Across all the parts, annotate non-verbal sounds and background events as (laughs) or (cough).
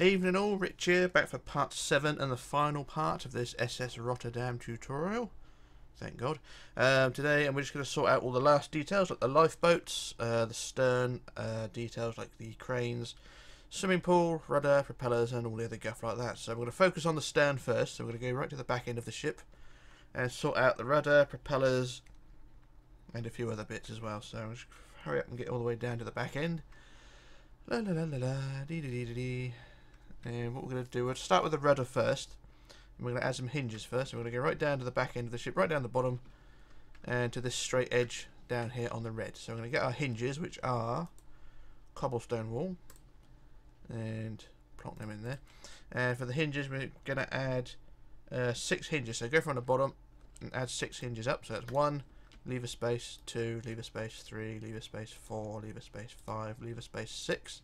Evening all, Rich here, back for part 7 and the final part of this SS Rotterdam tutorial. Thank God. Um, today I'm we're just going to sort out all the last details, like the lifeboats, uh, the stern uh, details, like the cranes, swimming pool, rudder, propellers, and all the other guff like that. So I'm going to focus on the stern first, so we're going to go right to the back end of the ship and sort out the rudder, propellers, and a few other bits as well. So I'll just hurry up and get all the way down to the back end. La la la la la, dee dee dee dee dee. And what we're going to do, we'll start with the rudder first. And we're going to add some hinges first. So we're going to go right down to the back end of the ship, right down the bottom, and to this straight edge down here on the red. So we're going to get our hinges, which are cobblestone wall, and plonk them in there. And for the hinges, we're going to add uh, six hinges. So go from the bottom and add six hinges up. So that's one, leave a space, two, leave a space, three, leave a space, four, leave a space, five, leave a space, six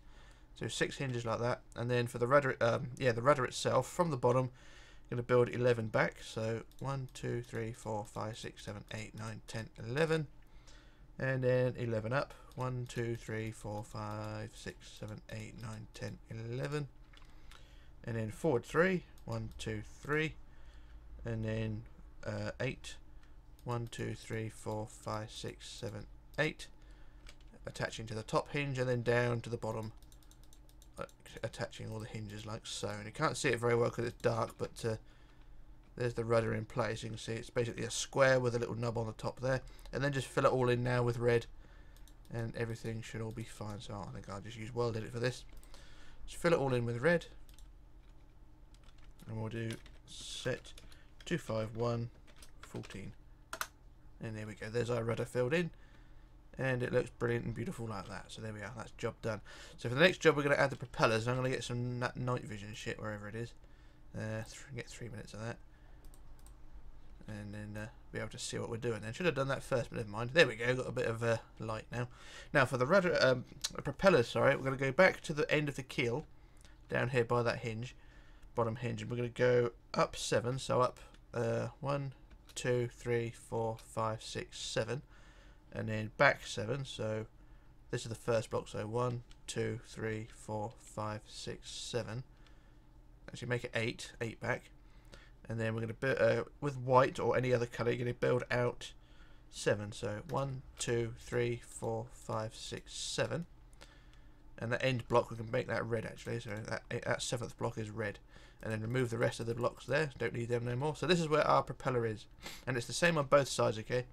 so six hinges like that, and then for the rudder, um, yeah, the rudder itself from the bottom, I'm going to build 11 back. So 1, 2, 3, 4, 5, 6, 7, 8, 9, 10, 11, and then 11 up. 1, 2, 3, 4, 5, 6, 7, 8, 9, 10, 11, and then forward 3. 1, 2, 3, and then uh, 8. 1, 2, 3, 4, 5, 6, 7, 8 attaching to the top hinge and then down to the bottom attaching all the hinges like so. And you can't see it very well because it's dark, but uh, there's the rudder in place. You can see it's basically a square with a little nub on the top there. And then just fill it all in now with red. And everything should all be fine. So I think I'll just use World Edit for this. Just fill it all in with red. And we'll do set 251 14. And there we go. There's our rudder filled in and it looks brilliant and beautiful like that. So there we are, that's job done. So for the next job we're going to add the propellers, and I'm going to get some night vision shit wherever it is. Uh, get three minutes of that. And then uh, be able to see what we're doing then. Should have done that first, but never mind. There we go, got a bit of uh, light now. Now for the rudder, um, propellers, sorry, we're going to go back to the end of the keel, down here by that hinge, bottom hinge, and we're going to go up seven, so up uh, one, two, three, four, five, six, seven and then back seven. So this is the first block. So one two three four five six seven. Actually make it eight eight back. And then we're going to build uh, with white or any other color you're going to build out seven. So one two three four five six seven. And the end block we can make that red actually. So that, that seventh block is red. And then remove the rest of the blocks there. Don't need them no more. So this is where our propeller is. And it's the same on both sides okay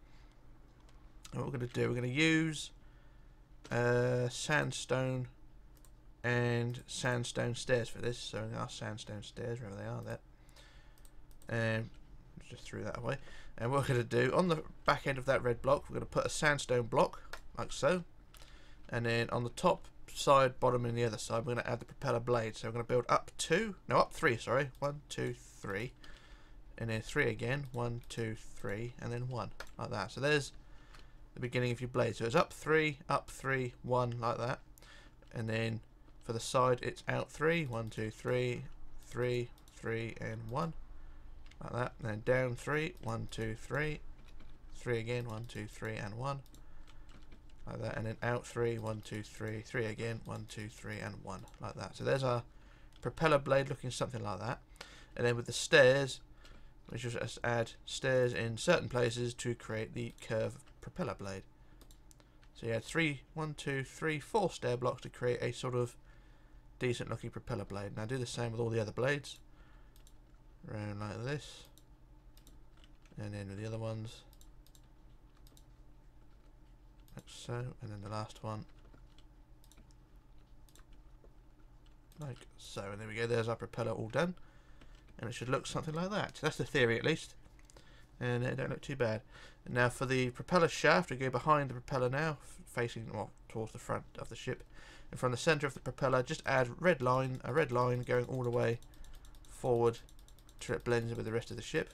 what we're going to do, we're going to use uh, sandstone and sandstone stairs for this. So our sandstone stairs, wherever they are, there. And just threw that away. And what we're going to do, on the back end of that red block, we're going to put a sandstone block, like so. And then on the top side, bottom, and the other side, we're going to add the propeller blade. So we're going to build up two, no, up three, sorry. One, two, three. And then three again. One, two, three, and then one, like that. So there's the beginning of your blade. So it's up three, up three, one, like that. And then for the side, it's out three, one, two, three, three, three, and one, like that. And then down three, one, two, three, three again, one, two, three, and one, like that. And then out three, one, two, three, three again, one, two, three, and one, like that. So there's our propeller blade looking something like that. And then with the stairs, we just add stairs in certain places to create the curve propeller blade. So you had three, one, two, three, four stair blocks to create a sort of decent looking propeller blade. Now do the same with all the other blades. Around like this. And then with the other ones. Like so. And then the last one. Like so. And there we go. There's our propeller all done. And it should look something like that. That's the theory at least and it don't look too bad. Now for the propeller shaft, we go behind the propeller now, facing well towards the front of the ship. And from the centre of the propeller, just add red line, a red line going all the way forward till it blends in with the rest of the ship.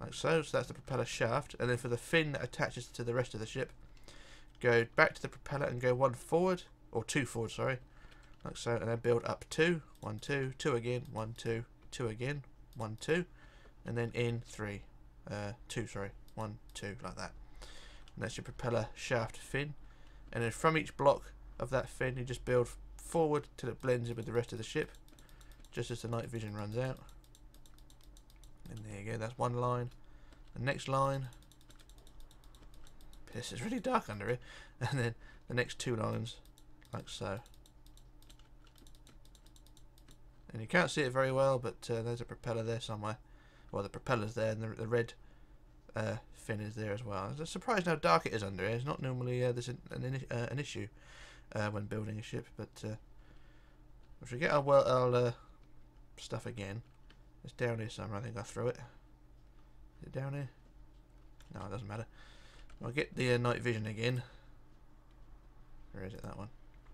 Like so, so that's the propeller shaft. And then for the fin that attaches to the rest of the ship, go back to the propeller and go one forward, or two forward, sorry. Like so, and then build up two, one, two, two again, one, two, two again, one, two and then in three, uh, two, sorry, one, two, like that. And that's your propeller shaft fin. And then from each block of that fin, you just build forward till it blends in with the rest of the ship, just as the night vision runs out. And there you go, that's one line. The next line, this is really dark under it, (laughs) and then the next two lines, like so. And you can't see it very well, but uh, there's a propeller there somewhere. Well, the propeller's there, and the, the red uh, fin is there as well. I'm surprised how dark it is under here. It's not normally uh, this an, an, uh, an issue uh, when building a ship, but uh, if we get our, well, our uh, stuff again, it's down here somewhere. I think I threw it. Is it down here? No, it doesn't matter. I'll get the uh, night vision again. Where is it? That one.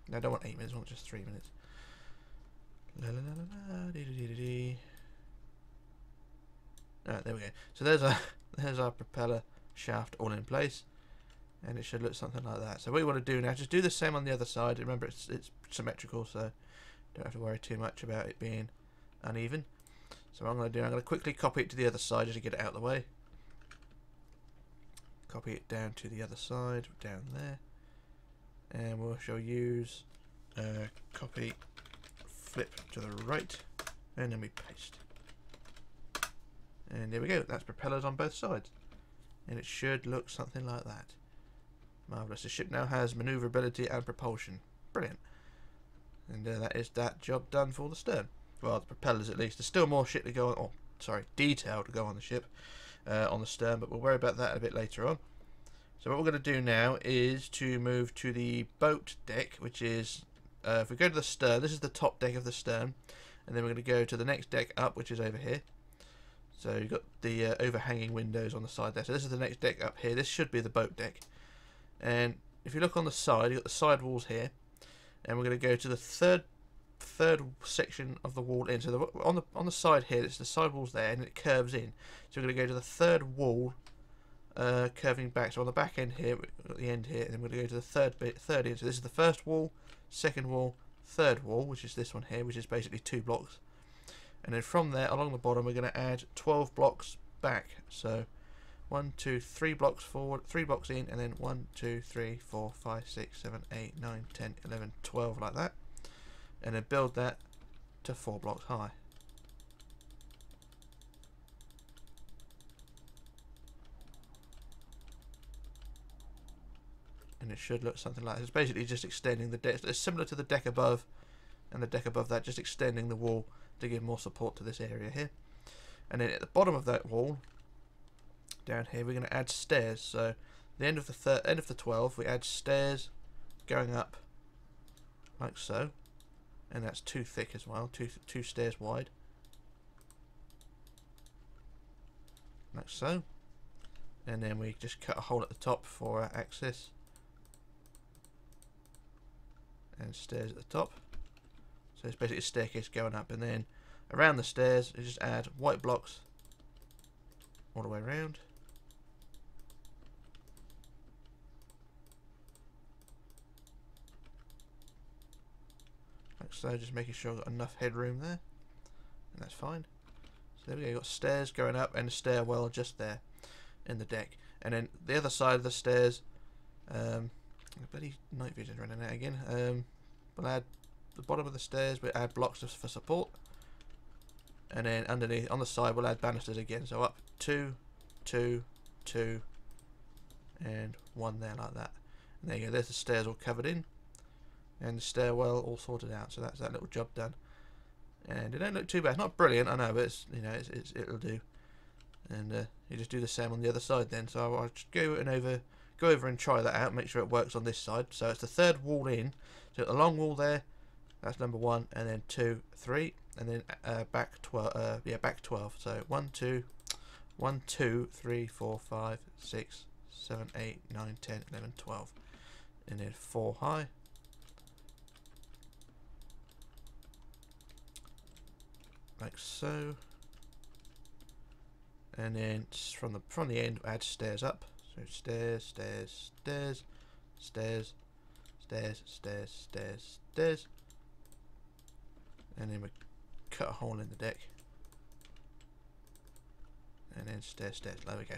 No, I don't want eight minutes. I want just three minutes. La la la la la. Dee dee dee dee. Alright, there we go. So there's our (laughs) there's our propeller shaft all in place, and it should look something like that. So what you want to do now, just do the same on the other side. Remember, it's it's symmetrical, so don't have to worry too much about it being uneven. So what I'm going to do, I'm going to quickly copy it to the other side just to get it out of the way. Copy it down to the other side, down there, and we shall use uh, copy, flip to the right, and then we paste. And there we go, that's propellers on both sides. And it should look something like that. Marvellous. The ship now has manoeuvrability and propulsion. Brilliant. And uh, that is that job done for the stern. Well, the propellers at least. There's still more shit to go on. Oh, sorry, detail to go on the ship, uh, on the stern, but we'll worry about that a bit later on. So what we're going to do now is to move to the boat deck, which is, uh, if we go to the stern, this is the top deck of the stern, and then we're going to go to the next deck up, which is over here. So you've got the uh, overhanging windows on the side there. So this is the next deck up here. This should be the boat deck. And if you look on the side, you've got the side walls here. And we're going to go to the third third section of the wall in. So the, on the on the side here, it's the side walls there, and it curves in. So we're going to go to the third wall, uh, curving back. So on the back end here, at the end here, and then we're going to go to the third bit, third end. So this is the first wall, second wall, third wall, which is this one here, which is basically two blocks and then from there along the bottom we're going to add 12 blocks back so one two three blocks forward three blocks in and then one two three four five six seven eight nine ten eleven twelve like that and then build that to four blocks high and it should look something like this. It's basically just extending the deck. It's similar to the deck above and the deck above that, just extending the wall to give more support to this area here. And then at the bottom of that wall, down here, we're going to add stairs. So the end of the third, end of the 12, we add stairs going up like so. And that's too thick as well, two, two stairs wide. Like so. And then we just cut a hole at the top for our access. And stairs at the top. So it's basically a staircase going up and then around the stairs you just add white blocks all the way around. Like so, just making sure I've got enough headroom there. And that's fine. So there we go, you've got stairs going up and a stairwell just there in the deck. And then the other side of the stairs, um, bloody night vision running out again. Um, we'll add the bottom of the stairs, we add blocks for support. And then underneath, on the side, we'll add banisters again. So up two, two, two, and one there like that. And there you go, there's the stairs all covered in. And the stairwell all sorted out. So that's that little job done. And it don't look too bad. Not brilliant, I know, but it's, you know, it's, it's it'll do. And uh, you just do the same on the other side then. So I'll just go and over, go over and try that out. Make sure it works on this side. So it's the third wall in. So the long wall there, that's number one, and then two, three, and then uh, back twelve. Uh, yeah, back twelve. So one, two, one, two, three, four, five, six, seven, eight, nine, ten, eleven, twelve, and then four high. Like so. And then from the from the end, add stairs up. So stairs, stairs, stairs, stairs, stairs, stairs, stairs, stairs and then we cut a hole in the deck. And then stairs, stairs, there we go.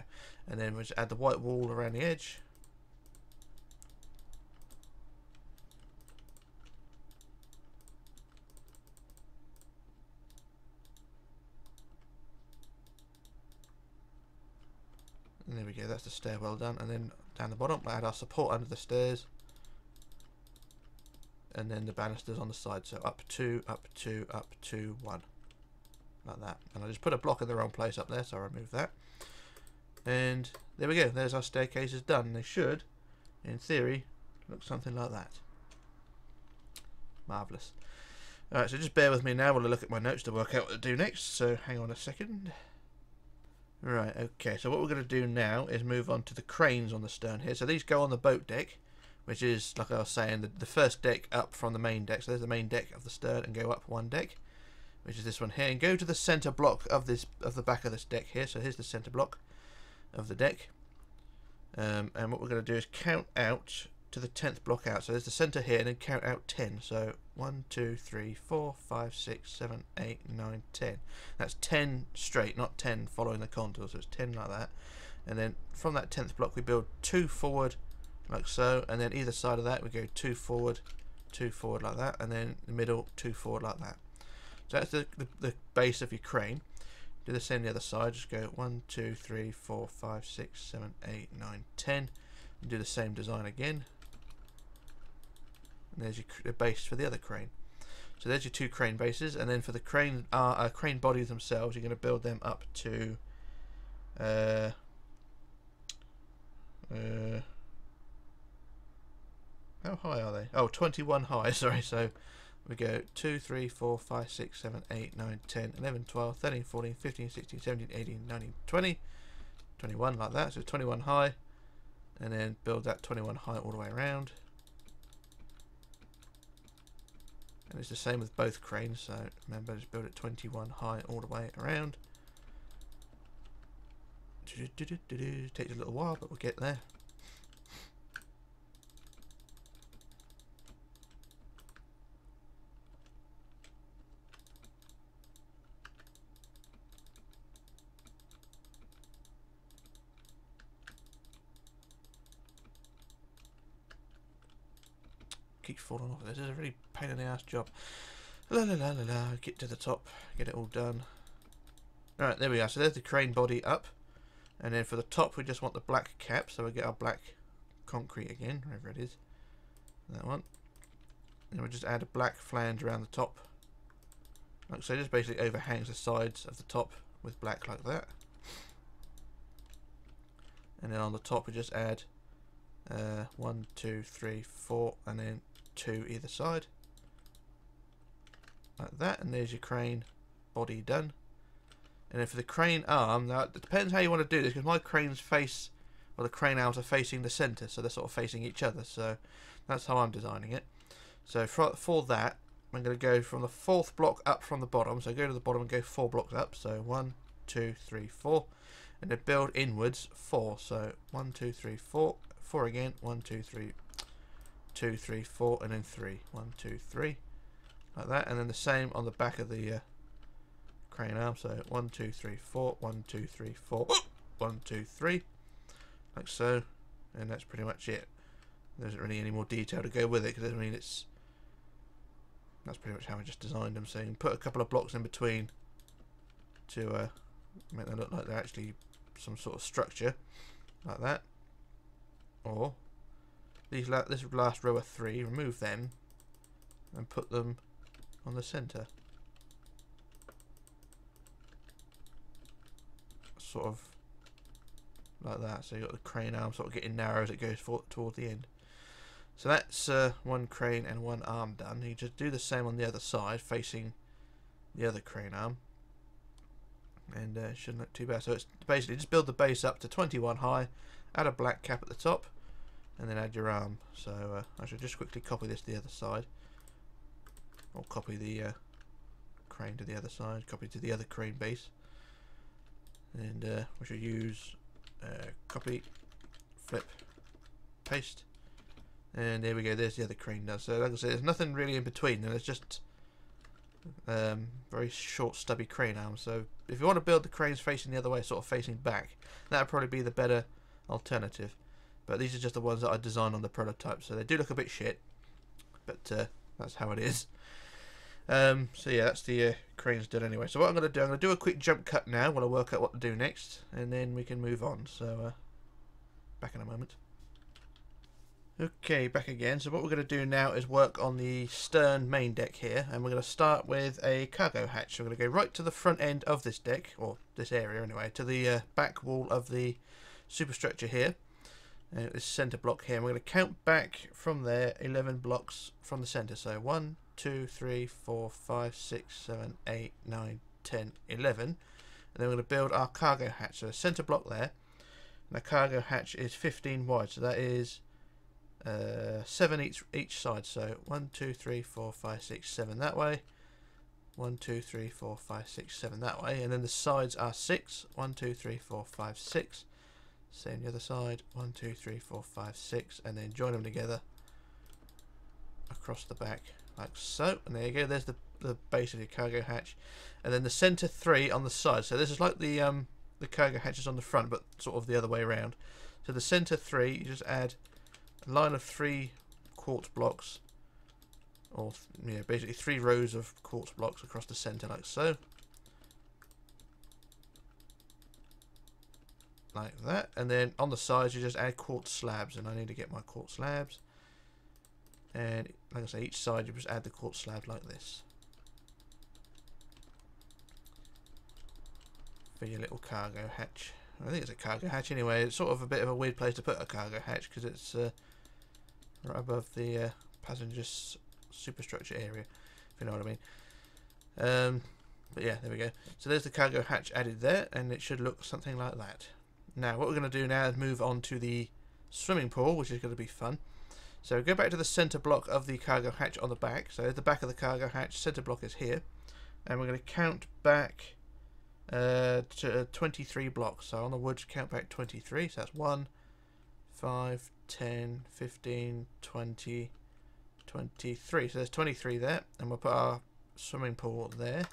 And then we just add the white wall around the edge. And there we go that's the stairwell done. And then down the bottom we add our support under the stairs and then the banisters on the side. So up two, up two, up two, one, like that. And I just put a block in the wrong place up there, so I remove that. And there we go. There's our staircases done. They should, in theory, look something like that. Marvellous. Alright, so just bear with me now while I look at my notes to work out what to do next. So hang on a second. Right, okay, so what we're going to do now is move on to the cranes on the stern here. So these go on the boat deck, which is, like I was saying, the, the first deck up from the main deck. So there's the main deck of the stern and go up one deck, which is this one here. And go to the centre block of this of the back of this deck here. So here's the centre block of the deck. Um, and what we're going to do is count out to the 10th block out. So there's the centre here and then count out 10. So 1, 2, 3, 4, 5, 6, 7, 8, 9, 10. That's 10 straight, not 10 following the contour. So it's 10 like that. And then from that 10th block we build 2 forward like so. And then either side of that we go 2 forward, 2 forward like that. And then the middle 2 forward like that. So that's the, the, the base of your crane. Do the same the other side. Just go 1, 2, 3, 4, 5, 6, 7, 8, 9, 10. And do the same design again. And there's your the base for the other crane. So there's your two crane bases, and then for the crane uh, uh, crane bodies themselves, you're going to build them up to uh, uh, how high are they? Oh, 21 high, (laughs) sorry. So we go 2, 3, 4, 5, 6, 7, 8, 9, 10, 11, 12, 13, 14, 15, 16, 17, 18, 19, 20, 21 like that. So 21 high, and then build that 21 high all the way around. And it's the same with both cranes, so remember just build it 21 high all the way around. Takes a little while, but we'll get there. Keeps falling off. This is a really pain in the ass job. La la la la la. Get to the top. Get it all done. Alright, there we are. So there's the crane body up. And then for the top, we just want the black cap. So we get our black concrete again, wherever it is. That one. And we just add a black flange around the top. Like so, just basically overhangs the sides of the top with black like that. And then on the top, we just add uh, one, two, three, four, and then two either side. Like that and there's your crane. Body done. And then for the crane arm now it depends how you want to do this because my cranes face or the crane arms are facing the center so they're sort of facing each other so that's how I'm designing it. So for, for that I'm going to go from the fourth block up from the bottom. So go to the bottom and go four blocks up. So one two three four. And then build inwards four. So one two three four. Four again. One two three two, three, four, and then three. One, two, three. Like that. And then the same on the back of the uh, crane arm. So one, two, three, four. One, two, three, four. One, two, three. Like so. And that's pretty much it. There isn't really any more detail to go with it because I mean it's that's pretty much how I just designed them. So you can put a couple of blocks in between to uh, make them look like they're actually some sort of structure like that. Or these la this last row of three, remove them and put them on the centre. Sort of like that. So you've got the crane arm sort of getting narrow as it goes for, toward the end. So that's uh, one crane and one arm done. You just do the same on the other side, facing the other crane arm. And uh, shouldn't look too bad. So it's basically just build the base up to 21 high, add a black cap at the top, and then add your arm. So uh, I should just quickly copy this to the other side, or copy the uh, crane to the other side, copy to the other crane base, and uh, we should use uh, copy, flip, paste, and there we go. There's the other crane now. So like I said, there's nothing really in between, it's just um, very short, stubby crane arms. So if you want to build the cranes facing the other way, sort of facing back, that would probably be the better alternative. But these are just the ones that I designed on the prototype, so they do look a bit shit. But uh, that's how it is. Um, so yeah, that's the uh, cranes done anyway. So what I'm going to do, I'm going to do a quick jump cut now while I work out what to do next, and then we can move on. So uh, Back in a moment. Okay, back again. So what we're going to do now is work on the stern main deck here, and we're going to start with a cargo hatch. We're going to go right to the front end of this deck, or this area anyway, to the uh, back wall of the superstructure here, uh, this centre block here. And we're going to count back from there 11 blocks from the centre. So 1, 2, 3, 4, 5, 6, 7, 8, 9, 10, 11. And then we're going to build our cargo hatch. So a centre block there, and the cargo hatch is 15 wide. So that is uh, seven each each side. So one, two, three, four, five, six, seven that way. One, two, three, four, five, six, seven that way, and then the sides are six. One, two, three, four, five, six. Same the other side. One, two, three, four, five, six, and then join them together across the back like so. And there you go. There's the the base of your cargo hatch, and then the center three on the side. So this is like the um the cargo hatches on the front, but sort of the other way around. So the center three, you just add a line of three quartz blocks or yeah, basically three rows of quartz blocks across the center like so like that and then on the sides you just add quartz slabs and I need to get my quartz slabs and like I say each side you just add the quartz slab like this for your little cargo hatch I think it's a cargo hatch anyway it's sort of a bit of a weird place to put a cargo hatch because it's uh, right above the uh, passenger superstructure area, if you know what I mean. Um, but yeah, there we go. So there's the cargo hatch added there, and it should look something like that. Now, what we're going to do now is move on to the swimming pool, which is going to be fun. So go back to the center block of the cargo hatch on the back. So the back of the cargo hatch, center block is here. And we're going to count back uh, to 23 blocks. So on the wood, count back 23. So that's 1, 5, 10, 15, 20, 23. So there's 23 there. And we'll put our swimming pool there.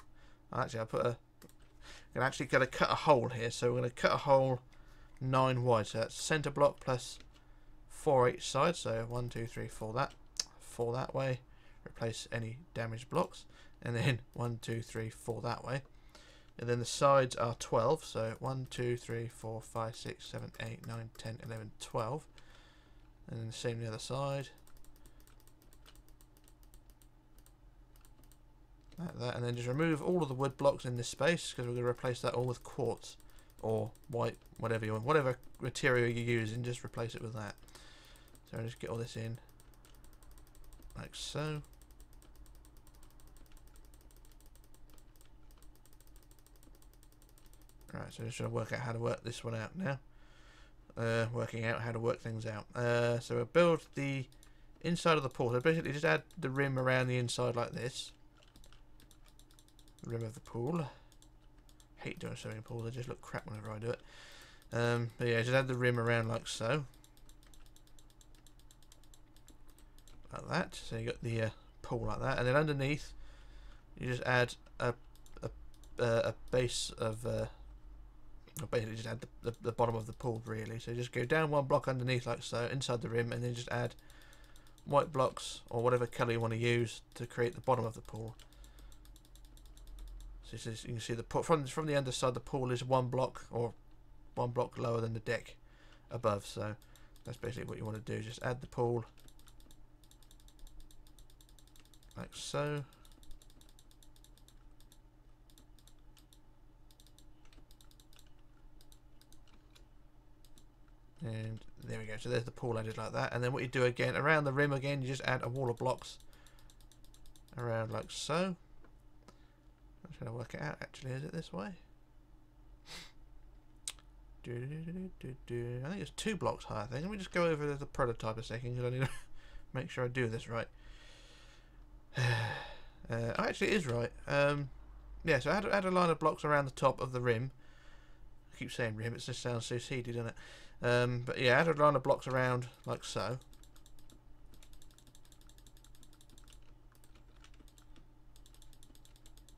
Actually, I'll put a... I'm actually going to cut a hole here. So we're going to cut a hole 9 wide. So that's centre block plus 4 each side. So 1, 2, 3, 4 that. 4 that way. Replace any damaged blocks. And then (laughs) 1, 2, 3, 4 that way. And then the sides are 12, so 1, 2, 3, 4, 5, 6, 7, 8, 9, 10, 11, 12. And then the same the other side. Like that, and then just remove all of the wood blocks in this space because we're going to replace that all with quartz or white, whatever you want, whatever material you use, and just replace it with that. So I just get all this in like so. Right, so just trying to work out how to work this one out now. Uh, working out how to work things out. Uh, so we'll build the inside of the pool. So basically just add the rim around the inside like this. The rim of the pool. Hate doing swimming pools, they just look crap whenever I do it. Um, but yeah, just add the rim around like so. Like that. So you got the uh, pool like that. And then underneath, you just add a, a, a base of... Uh, basically just add the, the, the, bottom of the pool really. So just go down one block underneath like so, inside the rim, and then just add white blocks or whatever colour you want to use to create the bottom of the pool. So you can see the from from the underside the pool is one block or one block lower than the deck above. So that's basically what you want to do. Just add the pool like so. And there we go. So there's the pool added like that. And then what you do again, around the rim again, you just add a wall of blocks around like so. Trying to work it out actually. Is it this way? Do, do, do, I think it's two blocks high. I think. Let me just go over the prototype a second because I need to (laughs) make sure I do this right. (sighs) Uh, actually, it is right. Um, yeah, so add, add a line of blocks around the top of the rim. I keep saying rim, it just sounds so seedy, doesn't it? Um, but yeah, I had a line of blocks around like so.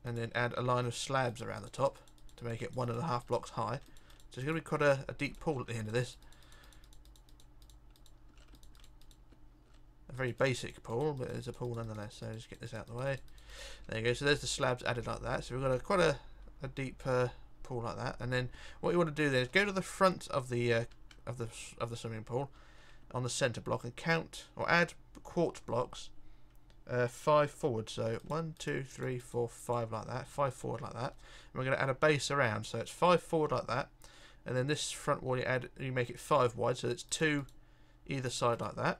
And then add a line of slabs around the top to make it one and a half blocks high. So it's going to be quite a, a deep pool at the end of this. A very basic pool, but it's a pool nonetheless. So just get this out of the way. There you go. So there's the slabs added like that. So we've got a quite a, a deep uh, pool like that. And then what you want to do there is go to the front of the uh, of the of the swimming pool on the centre block and count or add quartz blocks uh, five forward. So one, two, three, four, five like that. Five forward like that. And we're going to add a base around. So it's five forward like that. And then this front wall you add, you make it five wide. So it's two either side like that.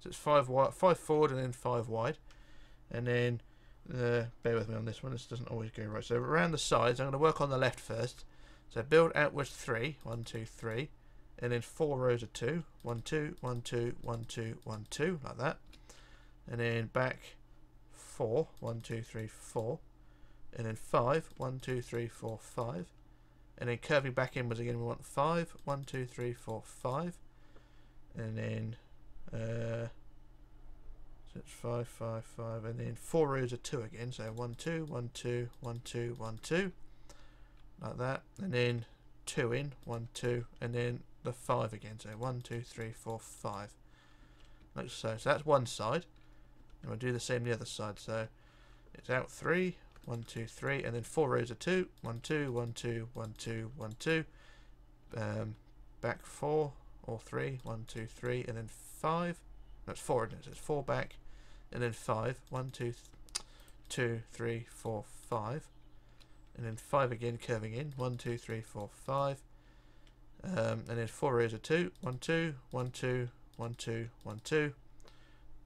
So it's five wide, five forward and then five wide. And then, uh, bear with me on this one. This doesn't always go right. So around the sides, I'm going to work on the left first. So build outwards three. One, two, three. And then four rows of two. One, two, one, two, one, two, one, two, like that and then back four, one, two, three, four, and then five, one, two, three, four, five, and then curving back inwards again. We want five, one, two, three, four, five, and then uh, so it's five, five, five, and then four rows of two again. So one, two, one, two, one, two, one, two, like that, and then two in, one, two, and then the five again. So one, two, three, four, five, like so. So that's one side. And we'll do the same the other side. So it's out three, one, two, three, and then four rows of two. One, two, one, two, one, two, one, two. Um, back four or three, one, two, three, and then five. That's four, isn't it? So it's four back, and then five. One, th two, three, four, five, and then five again, curving in. One, two, three, four, five. Um, and then four rows of two. One, two, one, two, one, two, one, two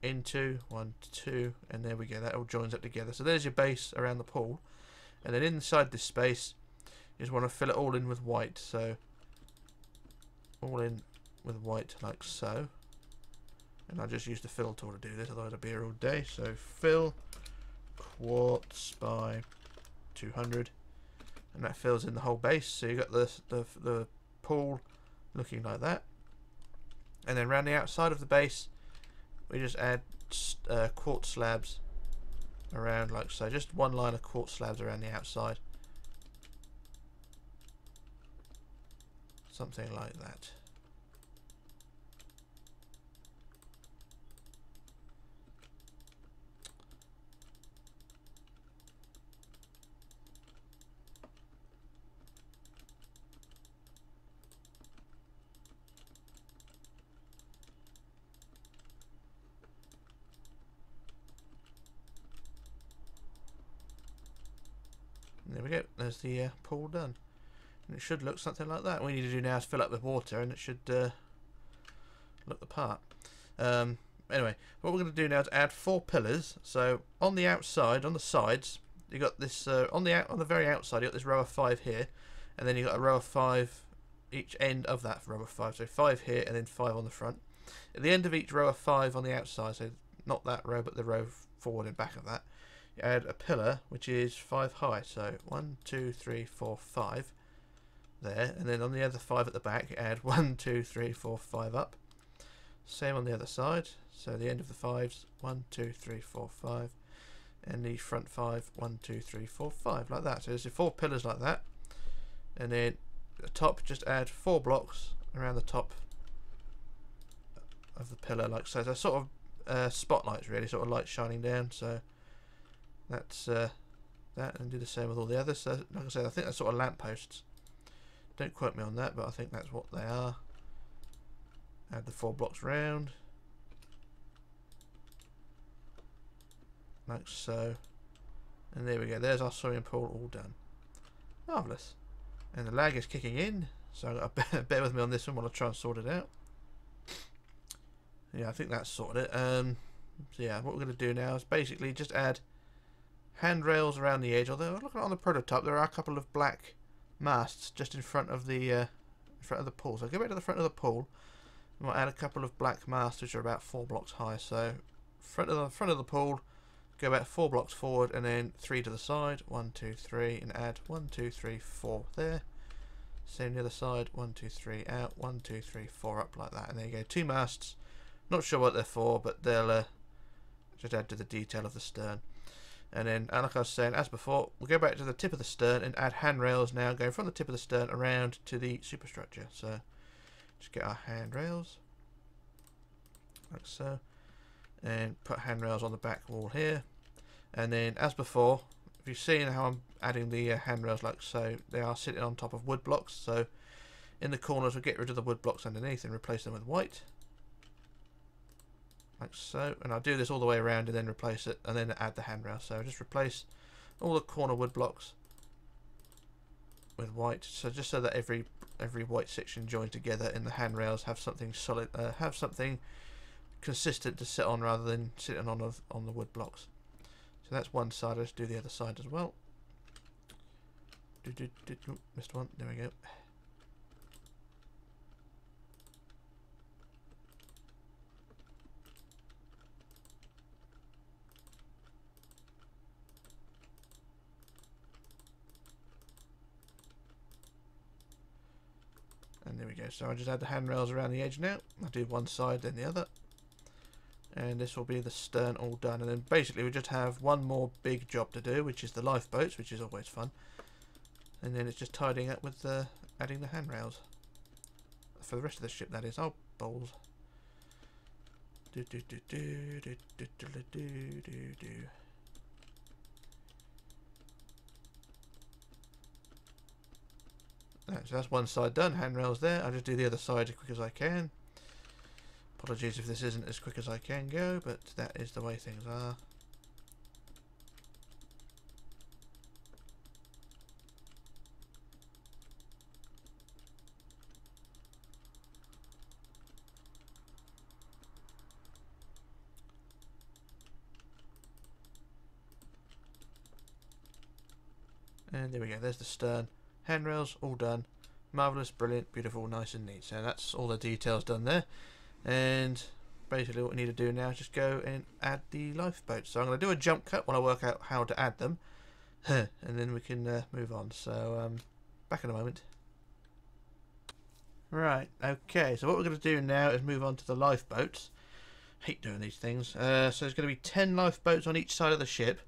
into one, two, and there we go. That all joins up together. So there's your base around the pool, and then inside this space, you just want to fill it all in with white. So all in with white like so. And I just use the fill tool to do this, otherwise I'd be here all day. So fill quartz by 200, and that fills in the whole base. So you got the the the pool looking like that. And then around the outside of the base, we just add uh, quartz slabs around like so just one line of quartz slabs around the outside. Something like that there we go. The uh, pool done. And it should look something like that. What we need to do now is fill up with water and it should uh, look the part. Um, anyway, what we're going to do now is add four pillars. So on the outside, on the sides, you got this uh, on the out, on the very outside. You got this row of five here, and then you got a row of five each end of that row of five. So five here and then five on the front. At the end of each row of five on the outside, so not that row, but the row forward and back of that, add a pillar which is five high. So one two three four five there. And then on the other five at the back add (laughs) one two three four five up. Same on the other side. So the end of the fives one two three four five. And the front five one two three four five like that. So there's four pillars like that. And then the top just add four blocks around the top of the pillar like so. They're sort of uh, spotlights really sort of light shining down. So that's uh, that and do the same with all the others. So, like I said, I think that's sort of lampposts. Don't quote me on that, but I think that's what they are. Add the four blocks round. Like so. And there we go. There's our swimming pool all done. Marvellous. And the lag is kicking in. So (laughs) bear with me on this one while I try and sort it out. Yeah, I think that's sorted it. Um, so yeah, what we're going to do now is basically just add handrails around the edge. Although looking on the prototype, there are a couple of black masts just in front of the uh, in front of the pool. So go back to the front of the pool. we'll add a couple of black masts which are about four blocks high. So front of the front of the pool, go about four blocks forward and then three to the side. One, two, three, and add one, two, three, four there. Same the other side. One, two, three out. One, two, three, four up like that. And there you go. Two masts. Not sure what they're for, but they'll uh, just add to the detail of the stern. And then, like I was saying, as before, we'll go back to the tip of the stern and add handrails now, going from the tip of the stern around to the superstructure. So, just get our handrails, like so, and put handrails on the back wall here. And then, as before, if you've seen how I'm adding the uh, handrails like so, they are sitting on top of wood blocks. So, in the corners we'll get rid of the wood blocks underneath and replace them with white like so and I'll do this all the way around and then replace it and then add the handrail. So just replace all the corner wood blocks with white. So just so that every every white section joined together in the handrails have something solid uh, have something consistent to sit on rather than sitting on of, on the wood blocks. So that's one side. Let's do the other side as well. Do, do, do, do, missed one. There we go So I just add the handrails around the edge now. I do one side, then the other. And this will be the stern all done. And then basically we just have one more big job to do, which is the lifeboats, which is always fun. And then it's just tidying up with the, adding the handrails. For the rest of the ship, that is. Oh, balls. Do do do do do do do do do do. Right, so that's one side done, handrails there. I'll just do the other side as quick as I can. Apologies if this isn't as quick as I can go, but that is the way things are. And there we go, there's the stern. Handrails, all done. Marvellous, brilliant, beautiful, nice and neat. So that's all the details done there. And basically what we need to do now is just go and add the lifeboats. So I'm going to do a jump cut while I work out how to add them. (laughs) and then we can uh, move on. So um, back in a moment. Right, okay, so what we're going to do now is move on to the lifeboats. hate doing these things. Uh, so there's going to be 10 lifeboats on each side of the ship.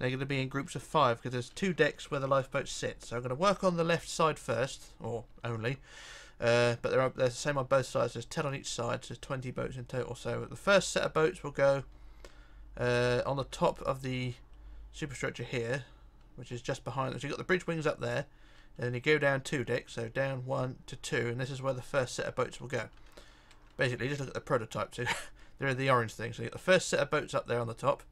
They're going to be in groups of five because there's two decks where the lifeboats sit. So I'm going to work on the left side first, or only. Uh, but they're, they're the same on both sides. There's 10 on each side, so there's 20 boats in total. So the first set of boats will go uh, on the top of the superstructure here, which is just behind. So you've got the bridge wings up there, and then you go down two decks, so down one to two, and this is where the first set of boats will go. Basically, just look at the prototype. So (laughs) they're the orange thing. So you the first set of boats up there on the top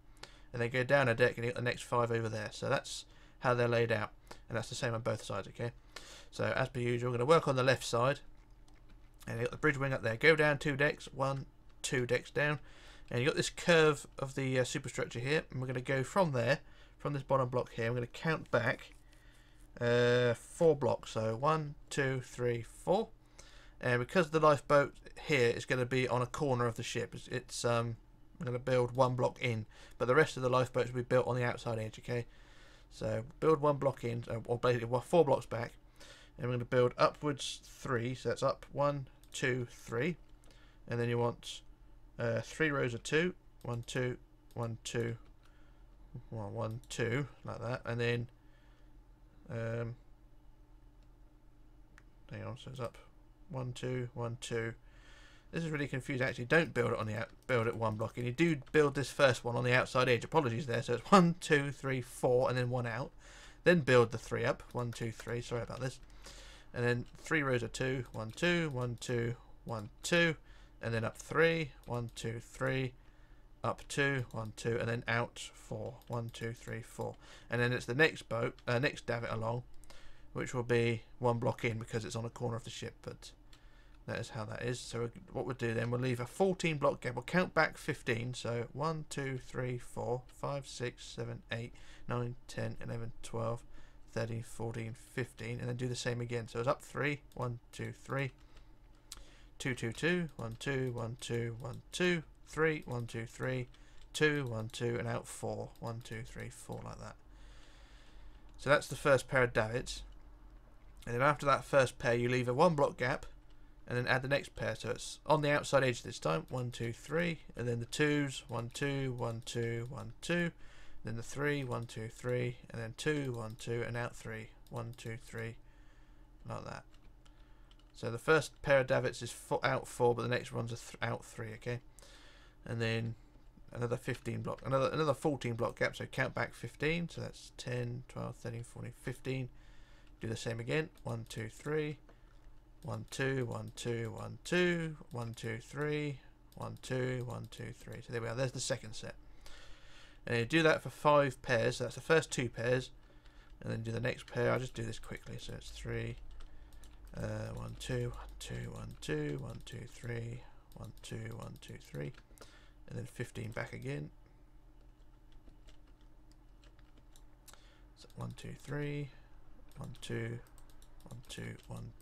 and they go down a deck and you get the next five over there. So that's how they're laid out, and that's the same on both sides, okay? So as per usual, we're going to work on the left side, and you got the bridge wing up there. Go down two decks, one, two decks down, and you got this curve of the uh, superstructure here, and we're going to go from there, from this bottom block here. I'm going to count back uh, four blocks. So one, two, three, four. And because the lifeboat here is going to be on a corner of the ship, it's, it's um, I'm going to build one block in, but the rest of the lifeboats will be built on the outside edge, okay? So build one block in, uh, or basically four blocks back, and we're going to build upwards three, so that's up one, two, three, and then you want uh, three rows of two, one, two, one, two, one, one, two, like that, and then um, hang on, so it's up one, two, one, two, this is really confusing. Actually, don't build it on the out, build it one block, and you do build this first one on the outside edge. Apologies there. So it's one, two, three, four, and then one out. Then build the three up. One, two, three. Sorry about this. And then three rows of two. One, two, one, two, one, two, and then up three. One, two, three. Up two, one, two, and then out four. One, two, three, four. And then it's the next boat, uh, next davit along, which will be one block in because it's on a corner of the ship. But that is how that is. So what we'll do then, we'll leave a 14 block gap. We'll count back 15. So 1, 2, 3, 4, 5, 6, 7, 8, 9, 10, 11, 12, 13, 14, 15. And then do the same again. So it's up 3, 1, 2, 3, 2, 2, 2, 1, 2, 1, 2, 1, 2, 3, 1, 2, 3, 2, 1, 2, and out 4. 1, 2, 3, 4, like that. So that's the first pair of davits. And then after that first pair, you leave a one block gap and then add the next pair. So it's on the outside edge this time. One, two, three, and then the twos. One, two, one, two, one, two. Then the three, one, two, three, and then two, one, two, and out three. One, two, three, like that. So the first pair of davits is four, out four, but the next one's th out three. Okay, and then another 15 block, another another 14 block gap. So count back 15. So that's 10, 12, 13, 14, 15. Do the same again. One, two, three one, two, one, two, one, two, one, two, three, one, two, one, two, three. So there we are. There's the second set. And you do that for five pairs. So that's the first two pairs. And then do the next pair. I'll just do this quickly. So it's three, uh, one, two, one, two, one, two, one, two, three, one, two, one, two, three, and then 15 back again. So one, two, three, one, two, one, two, one,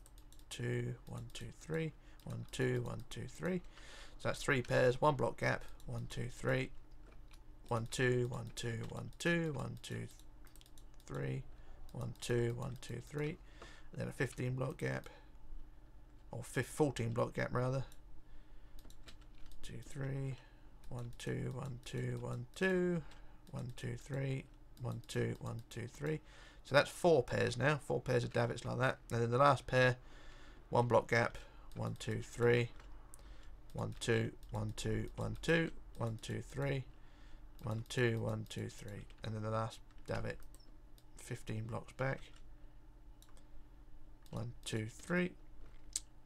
two, one, two, three, one, two, one, two, three. So that's three pairs, one block gap, one, two, three, one, two, one, two, one, two, one, two, three, one, two, one, two, three, and then a 15 block gap, or 14 block gap rather. Two, three, one, two, one, two, one, two, one, two, three, one, two, one, two, three. So that's four pairs now, four pairs of davits like that. And then the last pair, one block gap, one, two, three, one, two, one, two, one, two, one, two, three, one, two, one, two, three. And then the last davit, 15 blocks back. One, two, three,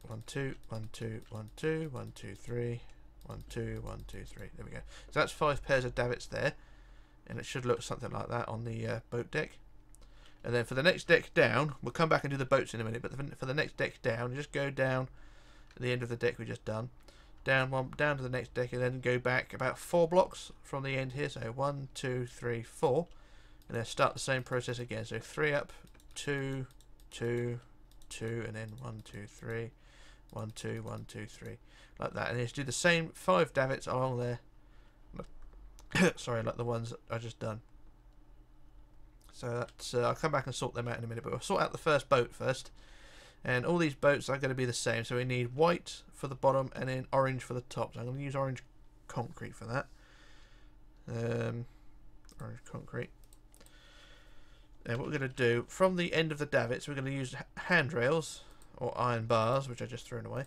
one, two, one, two, one, two, one, two, three, one, two, one, two, three. There we go. So that's five pairs of davits there. And it should look something like that on the uh, boat deck. And then for the next deck down, we'll come back and do the boats in a minute, but for the next deck down, just go down the end of the deck we just done. Down one down to the next deck and then go back about four blocks from the end here. So one, two, three, four. And then start the same process again. So three up, two, two, two, and then one, two, three, one, two, one, two, three. Like that. And then just do the same five davits along there. (coughs) Sorry, like the ones I just done. So that's, uh, I'll come back and sort them out in a minute, but we'll sort out the first boat first. And all these boats are going to be the same. So we need white for the bottom and then orange for the top. So I'm going to use orange concrete for that. Um, orange concrete. And what we're going to do, from the end of the davits, we're going to use handrails, or iron bars, which I just thrown away.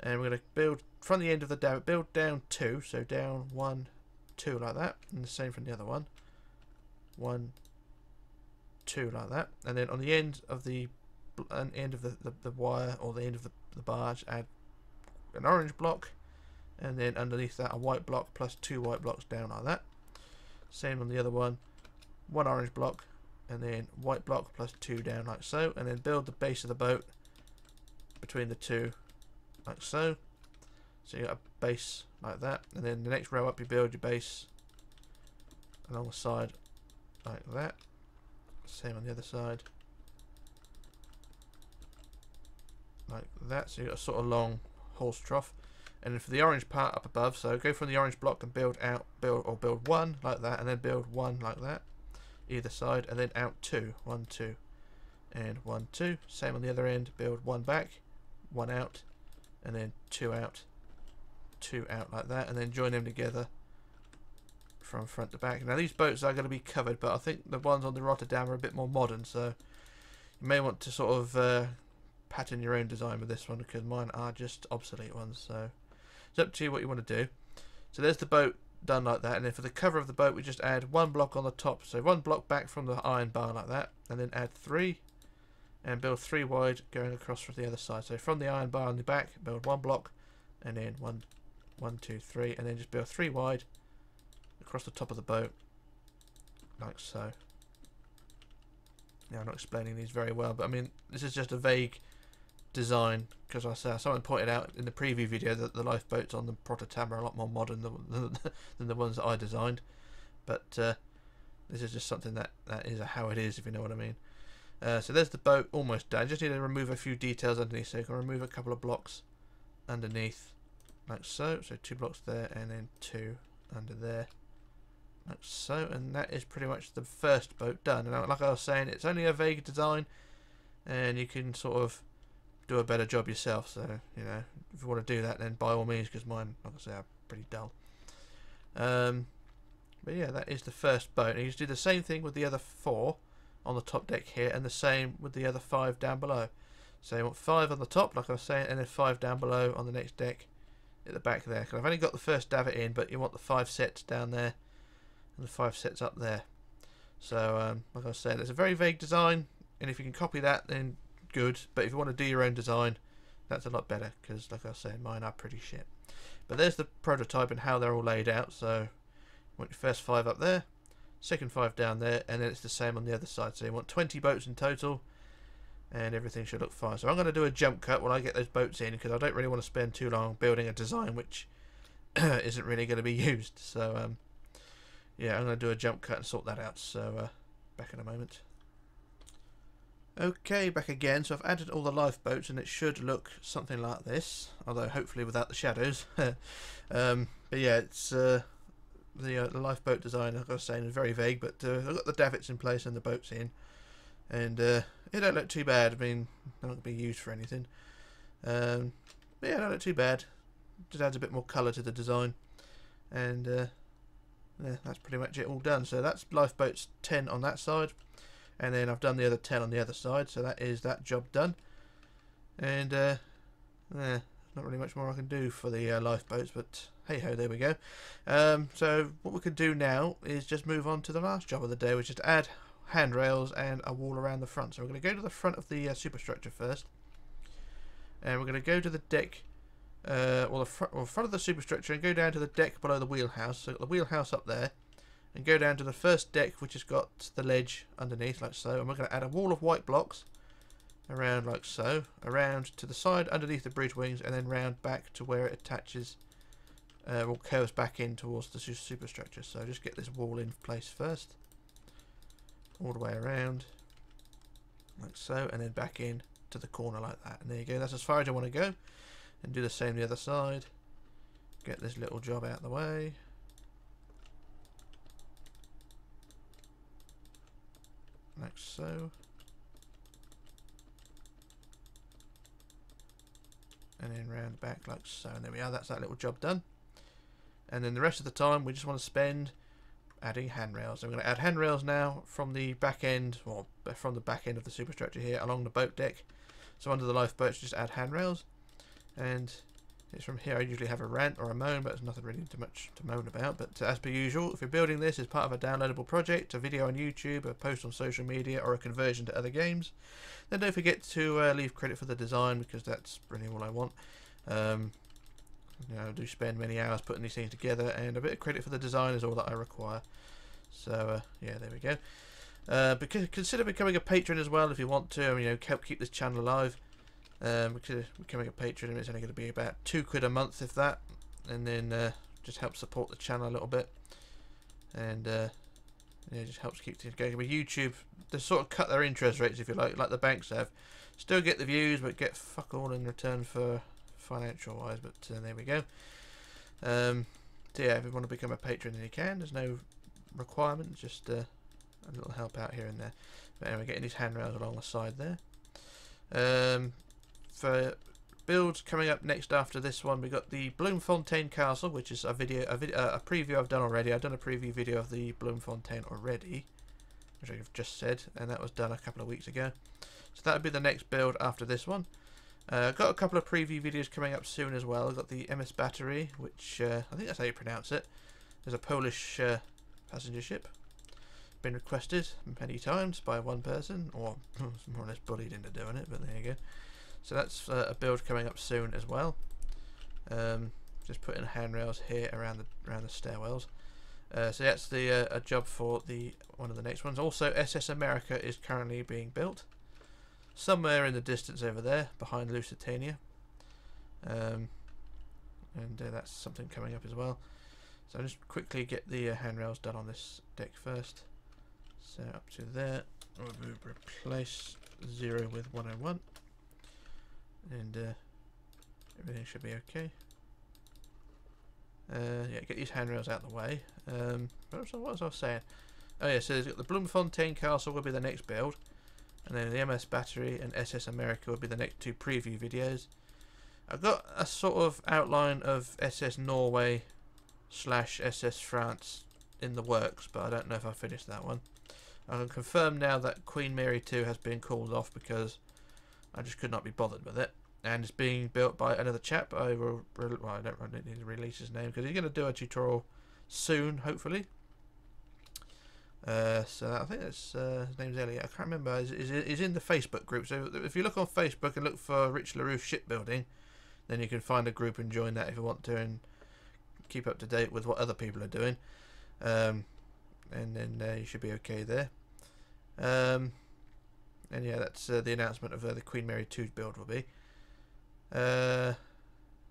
And we're going to build, from the end of the davit, build down two. So down one, two like that. And the same from the other one. One, two like that. And then on the end of the end of the, the, the wire, or the end of the, the barge, add an orange block. And then underneath that, a white block plus two white blocks down like that. Same on the other one. One orange block, and then white block plus two down like so and then build the base of the boat between the two like so so you got a base like that and then the next row up you build your base along the side like that same on the other side. Like that so you've got a sort of long horse trough. And then for the orange part up above so go from the orange block and build out build or build one like that and then build one like that either side and then out two. One two and one two. Same on the other end build one back one out and then two out two out like that and then join them together from front to back. Now these boats are going to be covered but I think the ones on the Rotterdam are a bit more modern so you may want to sort of uh, pattern your own design with this one because mine are just obsolete ones so it's up to you what you want to do. So there's the boat done like that and then for the cover of the boat we just add one block on the top so one block back from the iron bar like that and then add three and build three wide going across from the other side. So from the iron bar on the back build one block and then one one two three and then just build three wide across the top of the boat like so. Now I'm not explaining these very well but I mean this is just a vague design because I said someone pointed out in the preview video that the lifeboats on the Rotterdam are a lot more modern than, (laughs) than, than the ones that I designed. But uh, this is just something that that is how it is if you know what I mean. Uh, so there's the boat almost done. Just need to remove a few details underneath so you can remove a couple of blocks underneath like so. So two blocks there and then two under there like so and that is pretty much the first boat done and like I was saying it's only a vague design and you can sort of do a better job yourself. So, you know, if you want to do that, then by all means, because mine, like I say, are pretty dull. Um, but yeah, that is the first boat. And you just do the same thing with the other four on the top deck here, and the same with the other five down below. So you want five on the top, like I was saying, and then five down below on the next deck at the back there. Because I've only got the first davit in, but you want the five sets down there the five sets up there. So, um, like I saying, it's a very vague design, and if you can copy that, then good. But if you want to do your own design, that's a lot better because, like I said, mine are pretty shit. But there's the prototype and how they're all laid out. So, you want your first five up there, second five down there, and then it's the same on the other side. So you want 20 boats in total, and everything should look fine. So I'm going to do a jump cut when I get those boats in because I don't really want to spend too long building a design which (clears throat) isn't really going to be (laughs) used. So, um, yeah, I'm going to do a jump cut and sort that out. So, uh, back in a moment. Okay, back again. So I've added all the lifeboats and it should look something like this. Although hopefully without the shadows. (laughs) um, but yeah, it's uh, the, uh, the lifeboat design, like I was saying, is very vague. But uh, I've got the davits in place and the boats in. And uh, it don't look too bad. I mean, they're not going to be used for anything. Um, but yeah, don't look too bad. Just adds a bit more colour to the design. And uh, yeah, that's pretty much it all done. So that's lifeboats 10 on that side and then I've done the other 10 on the other side so that is that job done. And uh, eh, not really much more I can do for the uh, lifeboats but hey ho there we go. Um, so what we can do now is just move on to the last job of the day which is to add handrails and a wall around the front. So we're going to go to the front of the uh, superstructure first and we're going to go to the deck uh, well, the fr well, front of the superstructure and go down to the deck below the wheelhouse. So the wheelhouse up there and go down to the first deck which has got the ledge underneath like so. And we're going to add a wall of white blocks around like so around to the side underneath the bridge wings and then round back to where it attaches uh, or curves back in towards the superstructure. So just get this wall in place first all the way around like so and then back in to the corner like that. And there you go. That's as far as I want to go and do the same the other side get this little job out of the way like so. And then round back like so. And there we are, that's that little job done. And then the rest of the time we just want to spend adding handrails. I'm going to add handrails now from the back end, or from the back end of the superstructure here along the boat deck. So under the lifeboats just add handrails. And it's from here I usually have a rant or a moan, but there's nothing really too much to moan about. But as per usual, if you're building this as part of a downloadable project, a video on YouTube, a post on social media, or a conversion to other games, then don't forget to uh, leave credit for the design because that's really all I want. Um, you know, I do spend many hours putting these things together, and a bit of credit for the design is all that I require. So uh, yeah, there we go. Uh, because consider becoming a patron as well if you want to. You know, help keep this channel alive. Um, becoming a patron, and it's only going to be about two quid a month, if that, and then uh, just help support the channel a little bit, and uh, yeah, just helps keep things going. With YouTube, they sort of cut their interest rates, if you like, like the banks have. Still get the views, but get fuck all in return for financial wise. But uh, there we go. Um, so yeah, if you want to become a patron, then you can. There's no requirement, just uh, a little help out here and there. But anyway, getting these handrails along the side there. Um, for builds coming up next after this one, we got the Bloemfontein Castle, which is a video, a, uh, a preview I've done already. I've done a preview video of the Bloemfontein already, which I've just said, and that was done a couple of weeks ago. So that would be the next build after this one. Uh, got a couple of preview videos coming up soon as well. I've got the MS Batory, which uh, I think that's how you pronounce it. There's a Polish uh, passenger ship. Been requested many times by one person, or (laughs) more or less bullied into doing it, but there you go. So that's uh, a build coming up soon as well. Um, just putting handrails here around the around the stairwells. Uh, so that's the uh, a job for the one of the next ones. Also, SS America is currently being built somewhere in the distance over there behind Lusitania. Um, and uh, that's something coming up as well. So I'll just quickly get the uh, handrails done on this deck first. So up to there, we'll replace 0 with 101 and uh, everything should be okay. Uh, yeah, get these handrails out of the way. Um, what was, I saying? Oh yeah, so there's got the Bloemfontein Castle will be the next build, and then the MS Batory and SS America will be the next two preview videos. I've got a sort of outline of SS Norway slash SS France in the works, but I don't know if I finished that one. I can confirm now that Queen Mary 2 has been called off because I just could not be bothered with it. And it's being built by another chap. I will, well, I don't, need to release his name because he's going to do a tutorial soon, hopefully. Uh, so I think that's uh, his name's Elliot. I can't remember. He's, he's, in the Facebook group. So if you look on Facebook and look for Richlarrousse Shipbuilding, then you can find a group and join that if you want to and keep up to date with what other people are doing. Um, and then uh, you should be okay there. Um, and yeah, that's uh, the announcement of where the Queen Mary 2 build will be. Uh,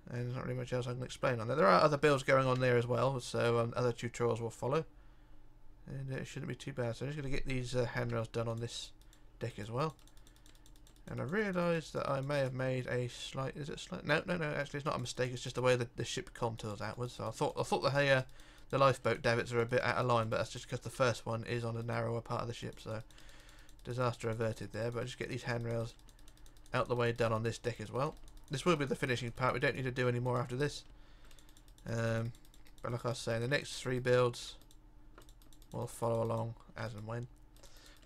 and there's not really much else I can explain on there. There are other builds going on there as well, so um, other tutorials will follow. And it shouldn't be too bad. So I'm just going to get these uh, handrails done on this deck as well. And I realised that I may have made a slight. Is it slight? No, no, no. Actually, it's not a mistake. It's just the way the, the ship contours outwards. So I thought I thought the uh, the lifeboat davits are a bit out of line, but that's just because the first one is on a narrower part of the ship. So disaster averted there. But just get these handrails out the way done on this deck as well. This will be the finishing part. We don't need to do any more after this. Um, but like I was saying, the next three builds will follow along as and when.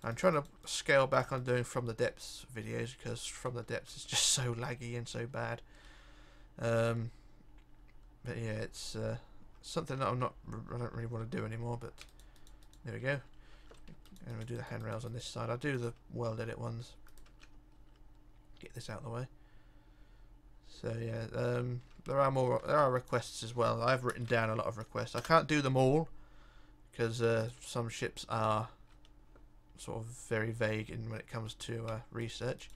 I'm trying to scale back on doing from the depths videos because from the depths is just (laughs) so laggy and so bad. Um, but yeah, it's uh, something that I'm not, I don't really want to do anymore. But there we go. And we do the handrails on this side. I'll do the world edit ones. Get this out of the way. So yeah, um, there are more. There are requests as well. I've written down a lot of requests. I can't do them all because uh, some ships are sort of very vague in when it comes to uh, research.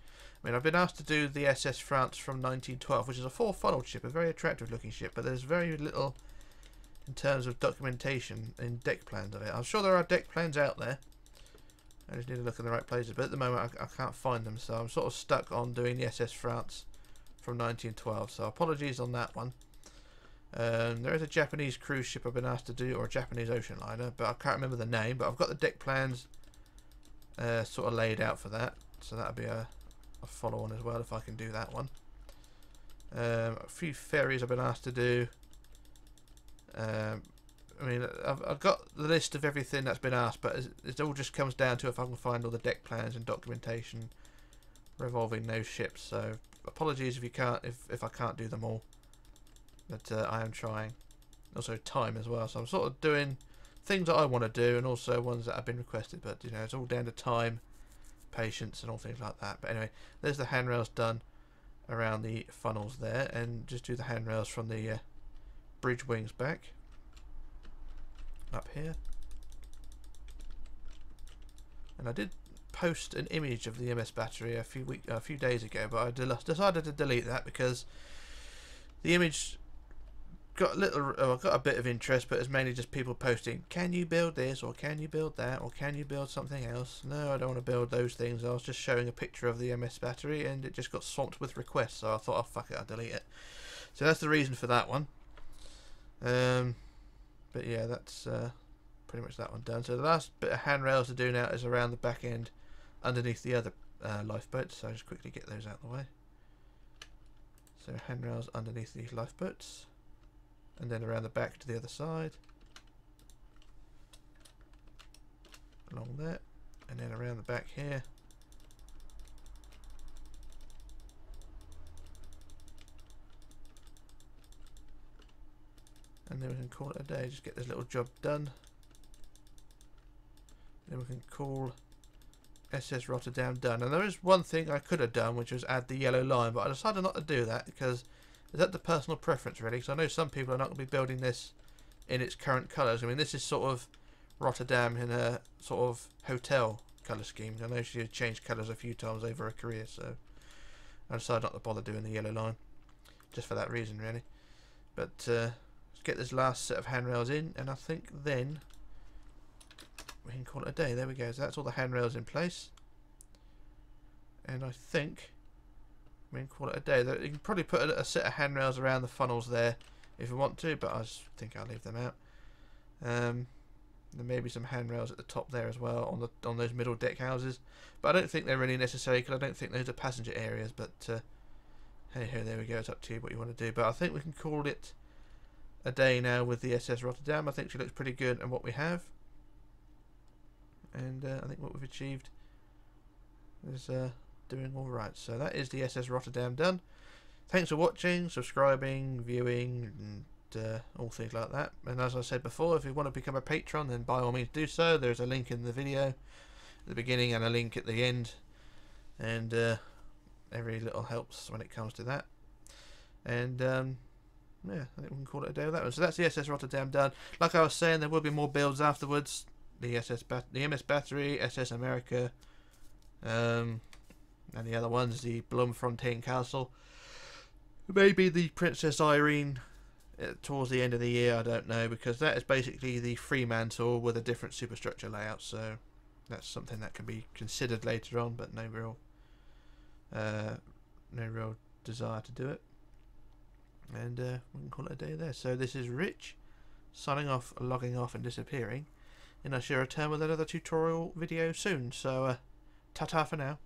I mean, I've been asked to do the SS France from 1912, which is a four-funneled ship, a very attractive-looking ship, but there's very little in terms of documentation in deck plans of it. I'm sure there are deck plans out there. I just need to look in the right places, but at the moment I, I can't find them, so I'm sort of stuck on doing the SS France from 1912. So apologies on that one. Um, there is a Japanese cruise ship I've been asked to do, or a Japanese ocean liner, but I can't remember the name. But I've got the deck plans uh, sort of laid out for that, so that'll be a, a follow-on as well if I can do that one. Um, a few ferries I've been asked to do. Um, I mean, I've, I've, got the list of everything that's been asked, but it all just comes down to if I can find all the deck plans and documentation revolving those ships. So apologies if you can't, if if I can't do them all. But uh, I am trying. Also time as well. So I'm sort of doing things that I want to do and also ones that have been requested. But, you know, it's all down to time, patience and all things like that. But anyway, there's the handrails done around the funnels there. And just do the handrails from the uh, bridge wings back. Up here. And I did post an image of the MS Batory a few week, a few days ago, but I decided to delete that because the image got a little, oh, got a bit of interest, but it's mainly just people posting, "Can you build this?" or "Can you build that?" or "Can you build something else?" No, I don't want to build those things. I was just showing a picture of the MS Batory, and it just got swamped with requests. So I thought, "Oh fuck it, I'll delete it." So that's the reason for that one. Um, but yeah, that's uh, pretty much that one done. So the last bit of handrails to do now is around the back end, underneath the other uh, lifeboats. So I'll just quickly get those out of the way. So handrails underneath these lifeboats and then around the back to the other side along there and then around the back here and then we can call it a day just get this little job done then we can call SS Rotterdam done and there is one thing I could have done which was add the yellow line but I decided not to do that because is that the personal preference, really? Because I know some people are not going to be building this in its current colours. I mean, this is sort of Rotterdam in a sort of hotel colour scheme. I know she had changed colours a few times over her career, so I decided not to bother doing the yellow line. Just for that reason, really. But uh, get this last set of handrails in, and I think then we can call it a day. There we go. So that's all the handrails in place. And I think we can call it a day. You can probably put a, set of handrails around the funnels there if you want to, but I think I'll leave them out. Um, there may be some handrails at the top there as well on the on those middle deck houses, but I don't think they're really necessary because I don't think those are passenger areas. But uh, hey ho, there we go. It's up to you what you want to do. But I think we can call it a day now with the SS Rotterdam. I think she looks pretty good and what we have, and uh, I think what we've achieved is. Uh, doing alright. So that is the SS Rotterdam done. Thanks for watching, subscribing, viewing, and uh, all things like that. And as I said before, if you want to become a patron, then by all means do so. There's a link in the video at the beginning and a link at the end, and uh, every little helps when it comes to that. And um, yeah, I think we can call it a day with that one. So that's the SS Rotterdam done. Like I was saying, there will be more builds afterwards. The SS, bat- the MS Batory, SS America, um, and the other ones, the Bloemfontein Castle. Maybe the Princess Irene uh, towards the end of the year. I don't know because that is basically the Fremantle with a different superstructure layout. So that's something that can be considered later on, but no real, uh, no real desire to do it. And uh, we can call it a day there. So this is Rich, signing off, logging off, and disappearing. And I shall return with another tutorial video soon. So, uh, ta ta for now.